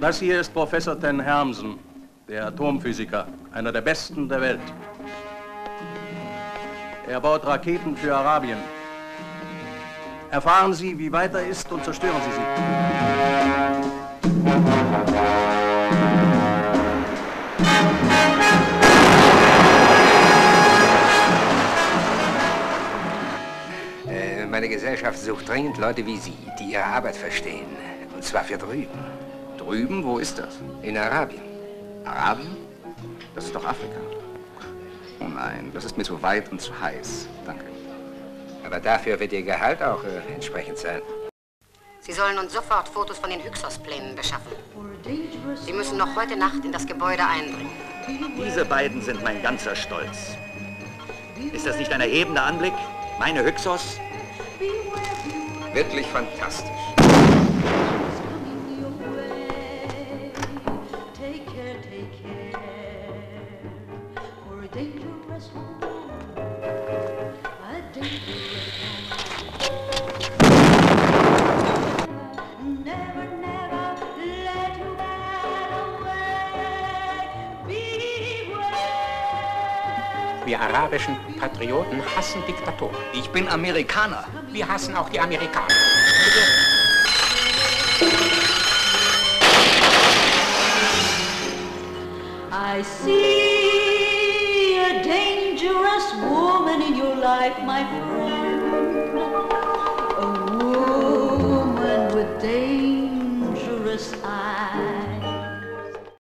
Das hier ist Professor Ten Hermsen, der Atomphysiker, einer der besten der Welt. Er baut Raketen für Arabien. Erfahren Sie, wie weit er ist und zerstören Sie sie. Meine Gesellschaft sucht dringend Leute wie Sie, die ihre Arbeit verstehen. Und zwar für drüben. Drüben? Wo ist das? In Arabien. Arabien? Das ist doch Afrika. Oh nein, das ist mir zu weit und zu heiß. Danke. Aber dafür wird Ihr Gehalt auch äh, entsprechend sein. Sie sollen uns sofort Fotos von den Hyksos-Plänen beschaffen. Sie müssen noch heute Nacht in das Gebäude eindringen. Diese beiden sind mein ganzer Stolz. Ist das nicht ein erhebender Anblick? Meine Hyksos Wirklich fantastisch. Wir arabischen Patrioten hassen Diktatoren. Ich bin Amerikaner. Wir hassen auch die Amerikaner. I see a dangerous woman in your life, my friend.